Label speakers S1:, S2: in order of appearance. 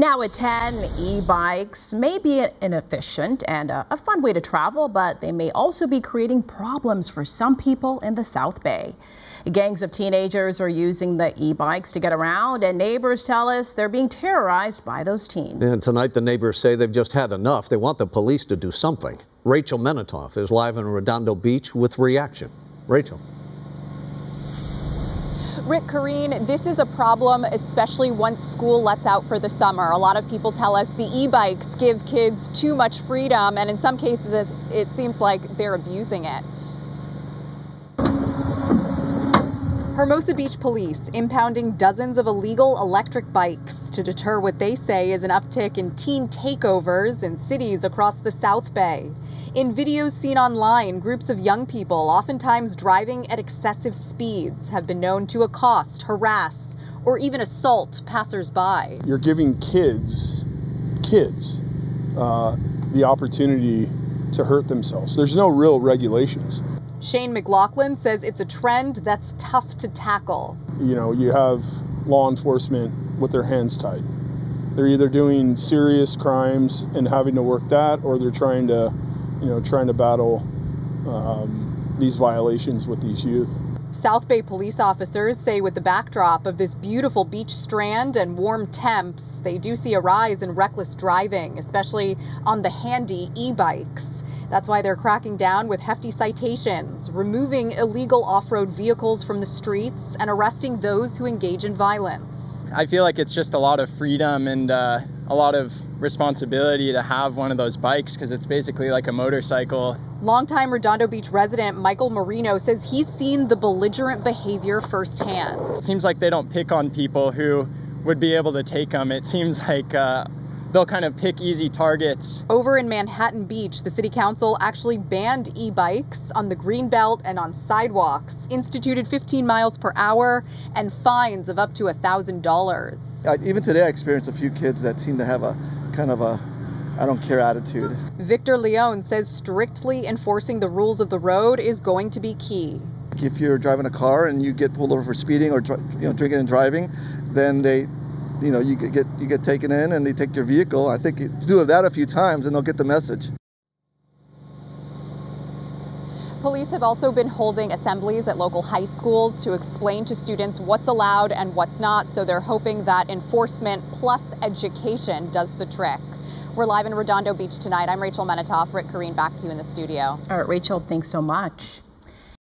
S1: Now at 10, e-bikes may be inefficient and a, a, fun way to travel, but they may also be creating problems for some people in the South Bay. Gangs of teenagers are using the e-bikes to get around, and neighbors tell us they're being terrorized by those teens.
S2: And tonight the neighbors say they've just had enough. They want the police to do something. Rachel Menitoff is live in Redondo Beach with reaction. Rachel.
S3: Rick Kareen, this is a problem, especially once school lets out for the summer. A lot of people tell us the e-bikes give kids too much freedom, and in some cases, it seems like they're abusing it. Hermosa Beach police impounding dozens of illegal electric bikes to deter what they say is an uptick in teen takeovers in cities across the South Bay. In videos seen online, groups of young people, oftentimes driving at excessive speeds, have been known to accost, harass, or even assault passersby.
S4: You're giving kids, kids, uh, the opportunity to hurt themselves. There's no real regulations.
S3: Shane McLaughlin says it's a trend that's tough to tackle.
S4: You know, you have law enforcement with their hands tied. They're either doing serious crimes and having to work that, or they're trying to, you know, trying to battle um, these violations with these youth.
S3: South Bay police officers say with the backdrop of this beautiful beach strand and warm temps, they do see a rise in reckless driving, especially on the handy e-bikes. That's why they're cracking down with hefty citations, removing illegal off road vehicles from the streets, and arresting those who engage in violence.
S5: I feel like it's just a lot of freedom and uh, a lot of responsibility to have one of those bikes because it's basically like a motorcycle.
S3: Longtime Redondo Beach resident Michael Marino says he's seen the belligerent behavior firsthand.
S5: It seems like they don't pick on people who would be able to take them. It seems like uh, they'll kind of pick easy targets.
S3: Over in Manhattan Beach, the city council actually banned e-bikes on the green belt and on sidewalks, instituted 15 miles per hour, and fines of up to $1,000.
S6: Even today, I experienced a few kids that seem to have a kind of a I don't care attitude.
S3: Victor Leone says strictly enforcing the rules of the road is going to be key.
S6: If you're driving a car and you get pulled over for speeding or you know drinking and driving, then they you know, you get you get taken in and they take your vehicle. I think you do that a few times and they'll get the message.
S3: Police have also been holding assemblies at local high schools to explain to students what's allowed and what's not, so they're hoping that enforcement plus education does the trick. We're live in Redondo Beach tonight. I'm Rachel Menitoff. Rick Kareen, back to you in the studio.
S1: All right, Rachel, thanks so much.